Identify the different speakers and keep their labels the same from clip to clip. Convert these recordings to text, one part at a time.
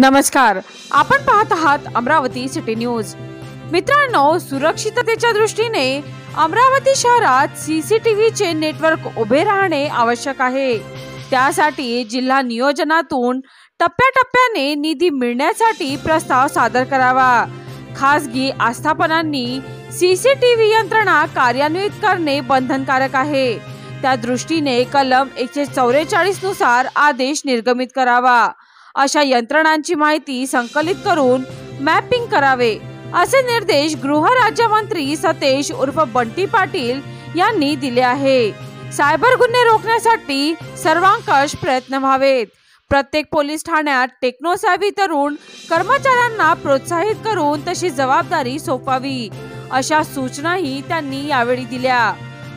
Speaker 1: नमस्कार. आपण पाहत आहात अमरावती सिटी न्यूज. मित्रांनो सुरक्षिततेच्या दृष्टीने अमरावती शहरात सीसीटीव्हीचे नेटवर्क उभे राहणे आवश्यक आहे. त्यासाठी जिल्हा नियोजनातून टप्प्याटप्प्याने निधी मिळण्यासाठी प्रस्ताव सादर करावा. खासगी आस्थापनांनी सीसीटीव्ही यंत्रणा कार्यान्वित करणे बंधनकारक आहे. त्या दृष्टीने कलम एकशे चौवेचाळीसनुसार आदेश निर्गमित करावा. अशा यंत्रणांची माहिती संकलित करून मॅपिंग करावे. असे निर्देश गृह राज्यमंत्री सतेश उर्फ बंटी पाटील यांनी दिले आहे. सायबर गुन्हे रोखण्यासाठी सर्वांकष प्रयत्न व्हावेत. प्रत्येक पोलीस ठाण्यात टेक्नोसॅव्ही तरुण कर्मचाऱ्यांना प्रोत्साहित करून तशी जबाबदारी सोपावी अशा सूचनाही त्यांनी यावेळी दिल्या.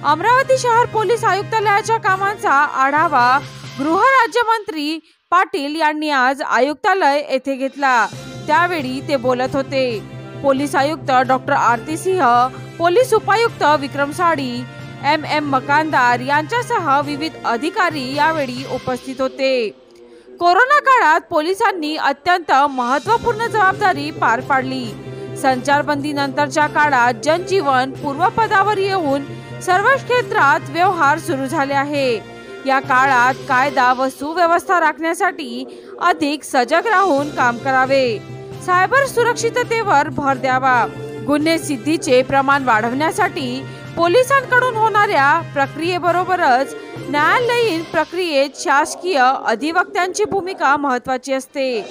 Speaker 1: अमरावती शहर पोलीस आयुक्तालयाच्या कामांचा आढावा गृह राज्यमंत्री पाटील यांनी आज आयुक्तालय येथे घेतला. त्यावेळी ते बोलत होते. पोलीस आयुक्त डॉक्टर आरती सिंह पोलीस उपायुक्त विक्रम साडी एम एम मकानदार यांच्यासह विविध अधिकारी यावेळी उपस्थित होते. कोरोना काळात पोलिसांनी अत्यंत महत्त्वपूर्ण जबाबदारी पार पाडली. संचारबंदी नंतरच्या काळात जनजीवन पूर्वपदावर येऊन सर्व क्षेत्रात व्यवहार सुरू झाले आहे. या काळात कायदा व सुव्यवस्था राखण्यासाठी अधिक सजग राहून काम करावे. सायबर सुरक्षिततेवर भर द्यावा. गुन्हे सिद्धीचे प्रमाण वाढवण्यासाठी पोलिसांकडून होणाऱ्या प्रक्रियेबरोबरच न्यायालयीन प्रक्रियेत शासकीय अधिवक्त्यांची भूमिका महत्वाची असते.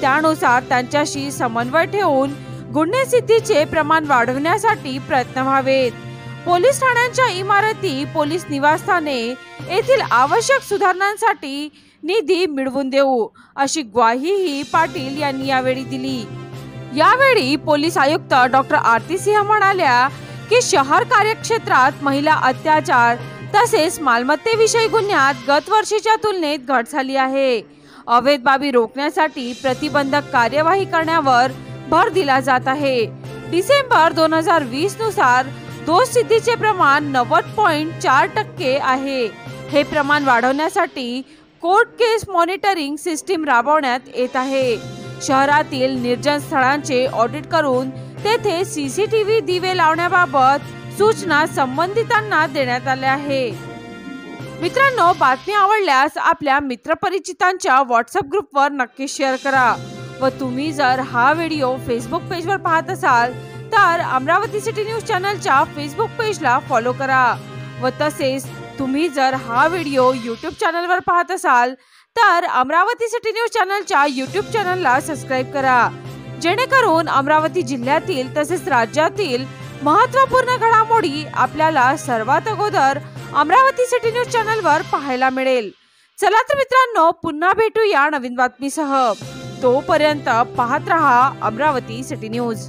Speaker 1: त्यानुसार त्यांच्याशी समन्वय ठेवून गुन्हे सिद्धीचे प्रमाण वाढवण्यासाठी प्रयत्न व्हावेत. पोलीस ठाण्यांच्या इमारती पोलीस निवासस्थाने येथील आवश्यक सुधारणांसाठी निधी मिळवून देऊ अशी ग्वाहीही पाटील यांनी यावेळी दिली. यावेळी पोलीस आयुक्त डॉक्टर आरती सिंह म्हणाल्या की शहर कार्यक्षेत्रात महिला अत्याचार तसेच मालमत्तेविषयी गुन्ह्यात गत वर्षीच्या तुलनेत घट झाली आहे. अवैध बाबी रोखण्यासाठी प्रतिबंधक कार्यवाही करण्यावर भर दिला जात आहे. डिसेंबर दोन हजार वीसनुसार तो सिद्धीचे प्रमाण नव्वद पॉईंट चार टक्के आहे. हे प्रमाण वाढवण्यासाठी कोर्ट केस मॉनिटरिंग सिस्टीम राबवण्यात येत आहे. शहरातील निर्जन स्थळांचे ऑडिट करून तेथे सीसीटीव्ही दिवे लावण्याबाबत सूचना संबंधितांना देण्यात आल्या आहे. मित्रांनो बातमी आवडल्यास आपल्या मित्रपरिचितांच्या व्हॉट्सअप ग्रुपवर नक्की शेअर करा व तुम्ही जर हा व्हिडिओ फेसबुक पेजवर पाहत असाल तर अमरावती सिटी न्यूज चॅनलच्या फेसबुक पेजला फॉलो करा व तसेच तुम्ही जर हा व्हिडिओ यूट्यूब चॅनलवर पाहत असाल तर अमरावती सिटी न्यूज चॅनलच्या यूट्यूब चॅनलला सबस्क्राईब करा. जेणेकरून अमरावती जिल्ह्यातील तसेच राज्यातील महत्त्वपूर्ण घडामोडी आपल्याला सर्वात अगोदर अमरावती सिटी न्यूज चॅनलवर पाहायला मिळेल. चला तर मित्रांनो पुन्हा भेटूया नवीन बातमीसह. तोपर्यंत पाहत रहा अमरावती सिटी न्यूज.